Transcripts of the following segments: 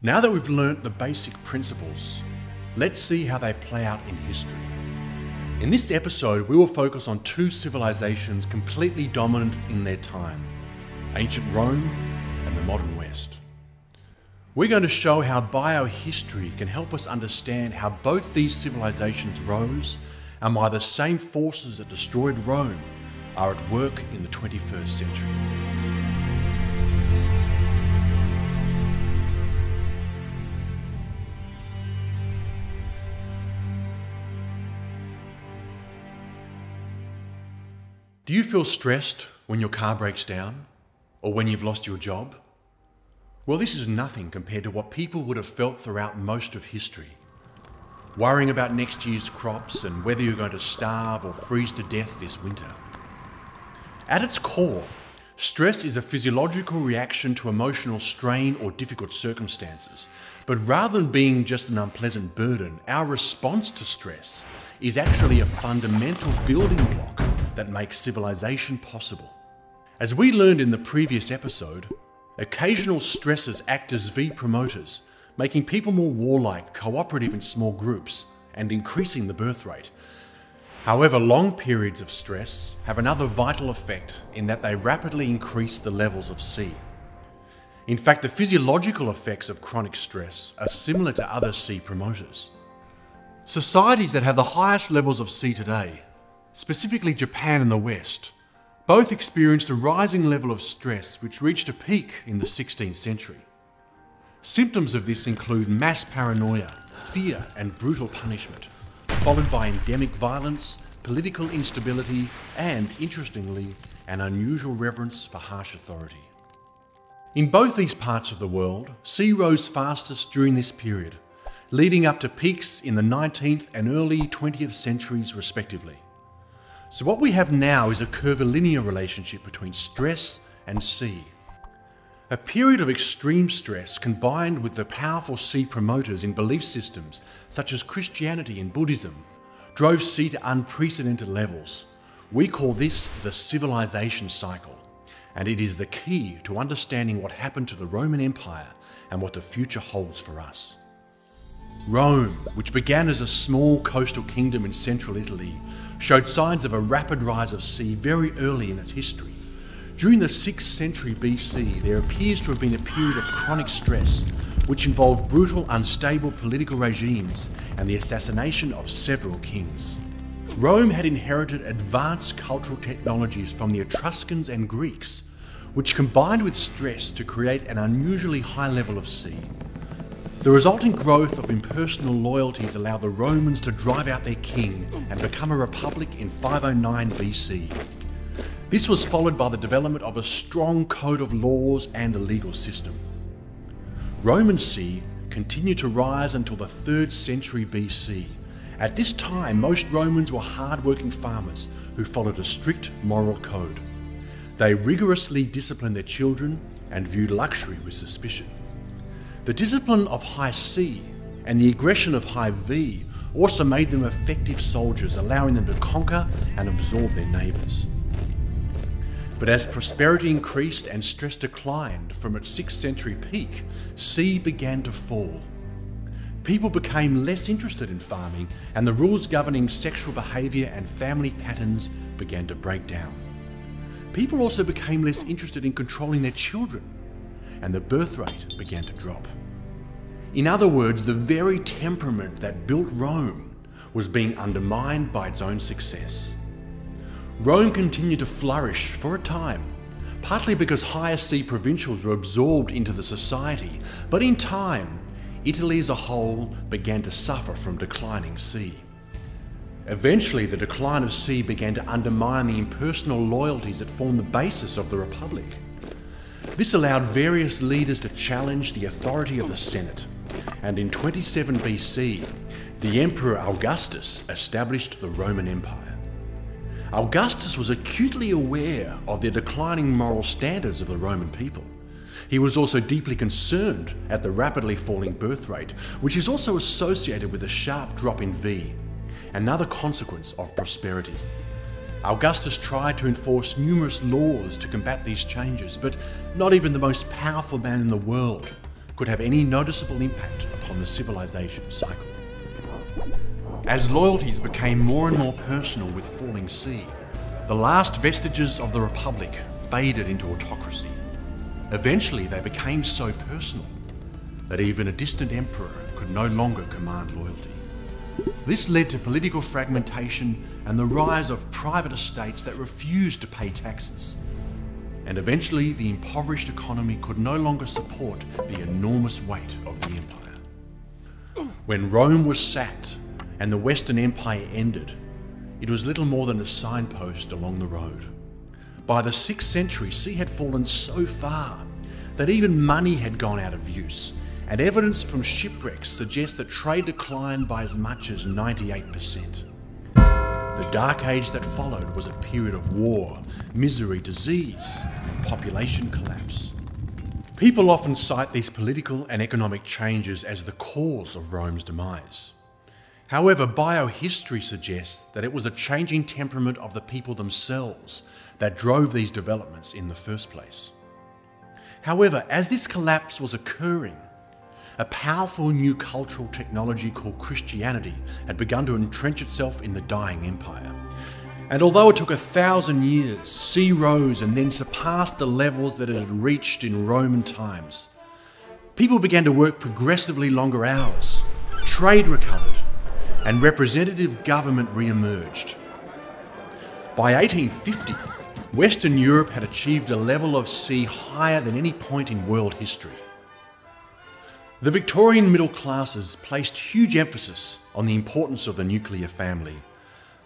Now that we've learnt the basic principles, let's see how they play out in history. In this episode, we will focus on two civilizations completely dominant in their time ancient Rome and the modern West. We're going to show how biohistory can help us understand how both these civilizations rose and why the same forces that destroyed Rome are at work in the 21st century. Do you feel stressed when your car breaks down or when you've lost your job? Well, this is nothing compared to what people would have felt throughout most of history. Worrying about next year's crops and whether you're going to starve or freeze to death this winter. At its core, stress is a physiological reaction to emotional strain or difficult circumstances. But rather than being just an unpleasant burden, our response to stress is actually a fundamental building block that makes civilization possible. As we learned in the previous episode, occasional stresses act as V promoters, making people more warlike, cooperative in small groups, and increasing the birth rate. However, long periods of stress have another vital effect in that they rapidly increase the levels of C. In fact, the physiological effects of chronic stress are similar to other C promoters. Societies that have the highest levels of C today specifically Japan and the West, both experienced a rising level of stress which reached a peak in the 16th century. Symptoms of this include mass paranoia, fear, and brutal punishment, followed by endemic violence, political instability, and, interestingly, an unusual reverence for harsh authority. In both these parts of the world, C rose fastest during this period, leading up to peaks in the 19th and early 20th centuries, respectively. So what we have now is a curvilinear relationship between stress and C. A period of extreme stress combined with the powerful C promoters in belief systems such as Christianity and Buddhism drove C to unprecedented levels. We call this the civilization cycle, and it is the key to understanding what happened to the Roman Empire and what the future holds for us. Rome, which began as a small coastal kingdom in central Italy, showed signs of a rapid rise of C very early in its history. During the 6th century BC, there appears to have been a period of chronic stress, which involved brutal, unstable political regimes and the assassination of several kings. Rome had inherited advanced cultural technologies from the Etruscans and Greeks, which combined with stress to create an unusually high level of C. The resulting growth of impersonal loyalties allowed the Romans to drive out their king and become a republic in 509 BC. This was followed by the development of a strong code of laws and a legal system. Roman C continued to rise until the 3rd century BC. At this time, most Romans were hard-working farmers who followed a strict moral code. They rigorously disciplined their children and viewed luxury with suspicion. The discipline of High C and the aggression of High V also made them effective soldiers, allowing them to conquer and absorb their neighbours. But as prosperity increased and stress declined from its 6th century peak, C began to fall. People became less interested in farming, and the rules governing sexual behaviour and family patterns began to break down. People also became less interested in controlling their children, and the birth rate began to drop. In other words, the very temperament that built Rome was being undermined by its own success. Rome continued to flourish for a time, partly because higher C provincials were absorbed into the society, but in time, Italy as a whole began to suffer from declining C. Eventually, the decline of C began to undermine the impersonal loyalties that formed the basis of the Republic. This allowed various leaders to challenge the authority of the Senate, and in 27 BC, the Emperor Augustus established the Roman Empire. Augustus was acutely aware of the declining moral standards of the Roman people. He was also deeply concerned at the rapidly falling birth rate, which is also associated with a sharp drop in V, another consequence of prosperity. Augustus tried to enforce numerous laws to combat these changes, but not even the most powerful man in the world could have any noticeable impact upon the civilization cycle. As loyalties became more and more personal with falling C, the last vestiges of the Republic faded into autocracy. Eventually, they became so personal that even a distant emperor could no longer command loyalty. This led to political fragmentation and the rise of private estates that refused to pay taxes. And eventually, the impoverished economy could no longer support the enormous weight of the empire. When Rome was sacked and the Western Empire ended, it was little more than a signpost along the road. By the 6th century, C had fallen so far that even money had gone out of use, and evidence from shipwrecks suggests that trade declined by as much as 98%. The Dark Age that followed was a period of war, misery, disease, and population collapse. People often cite these political and economic changes as the cause of Rome's demise. However, biohistory suggests that it was a changing temperament of the people themselves that drove these developments in the first place. However, as this collapse was occurring, a powerful new cultural technology called Christianity had begun to entrench itself in the dying empire. And although it took a thousand years, C rose and then surpassed the levels that it had reached in Roman times. People began to work progressively longer hours, trade recovered, and representative government re emerged. By 1850, Western Europe had achieved a level of C higher than any point in world history. The Victorian middle classes placed huge emphasis on the importance of the nuclear family.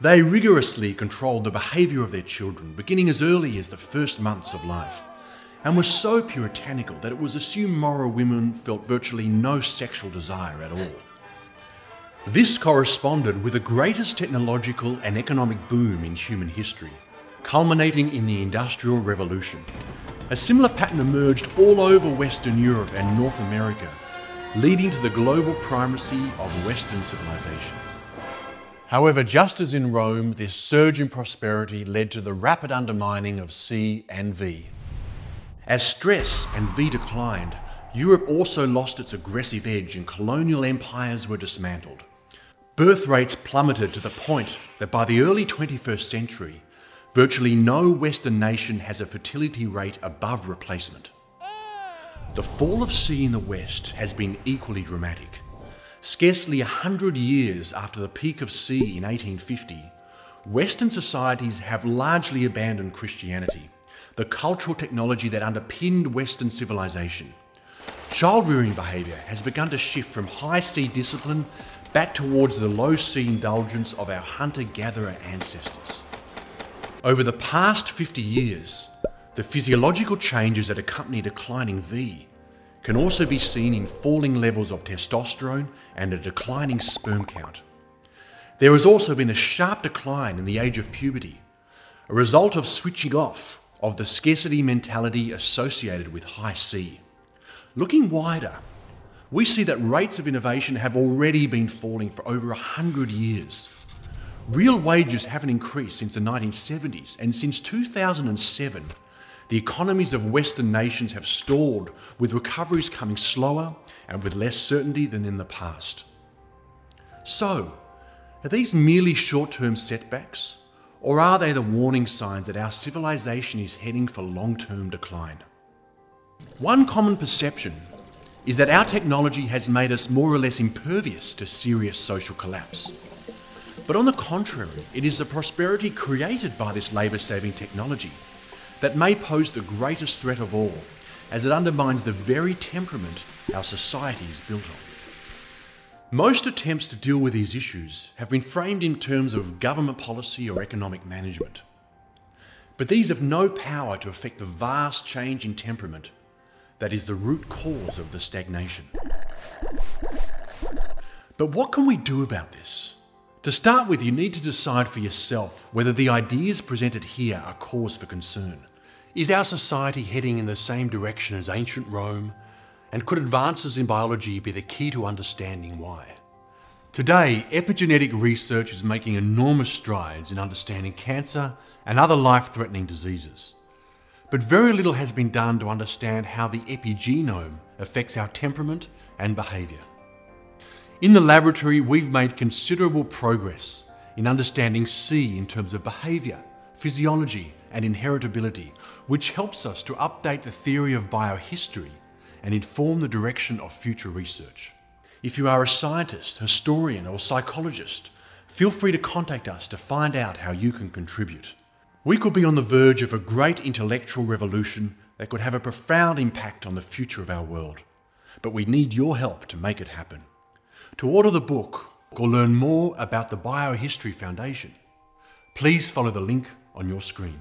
They rigorously controlled the behaviour of their children, beginning as early as the first months of life, and were so puritanical that it was assumed moral women felt virtually no sexual desire at all. This corresponded with the greatest technological and economic boom in human history, culminating in the Industrial Revolution. A similar pattern emerged all over Western Europe and North America, leading to the global primacy of Western civilization. However, just as in Rome, this surge in prosperity led to the rapid undermining of C and V. As stress and V declined, Europe also lost its aggressive edge and colonial empires were dismantled. Birth rates plummeted to the point that by the early 21st century, virtually no Western nation has a fertility rate above replacement. The fall of C in the West has been equally dramatic. Scarcely a hundred years after the peak of C in 1850, Western societies have largely abandoned Christianity, the cultural technology that underpinned Western civilization. Child rearing behaviour has begun to shift from high C discipline back towards the low C indulgence of our hunter gatherer ancestors. Over the past 50 years, the physiological changes that accompany declining V can also be seen in falling levels of testosterone and a declining sperm count. There has also been a sharp decline in the age of puberty, a result of switching off of the scarcity mentality associated with high C. Looking wider, we see that rates of innovation have already been falling for over 100 years. Real wages haven't increased since the 1970s, and since 2007, the economies of Western nations have stalled, with recoveries coming slower and with less certainty than in the past. So, are these merely short term setbacks, or are they the warning signs that our civilization is heading for long term decline? One common perception is that our technology has made us more or less impervious to serious social collapse. But on the contrary, it is the prosperity created by this labour saving technology that may pose the greatest threat of all, as it undermines the very temperament our society is built on. Most attempts to deal with these issues have been framed in terms of government policy or economic management. But these have no power to affect the vast change in temperament that is the root cause of the stagnation. But what can we do about this? To start with, you need to decide for yourself whether the ideas presented here are cause for concern. Is our society heading in the same direction as ancient Rome? And could advances in biology be the key to understanding why? Today, epigenetic research is making enormous strides in understanding cancer and other life threatening diseases. But very little has been done to understand how the epigenome affects our temperament and behaviour. In the laboratory, we've made considerable progress in understanding C in terms of behaviour, physiology, and inheritability, which helps us to update the theory of biohistory and inform the direction of future research. If you are a scientist, historian, or psychologist, feel free to contact us to find out how you can contribute. We could be on the verge of a great intellectual revolution that could have a profound impact on the future of our world. But we need your help to make it happen. To order the book or learn more about the Biohistory Foundation, please follow the link on your screen.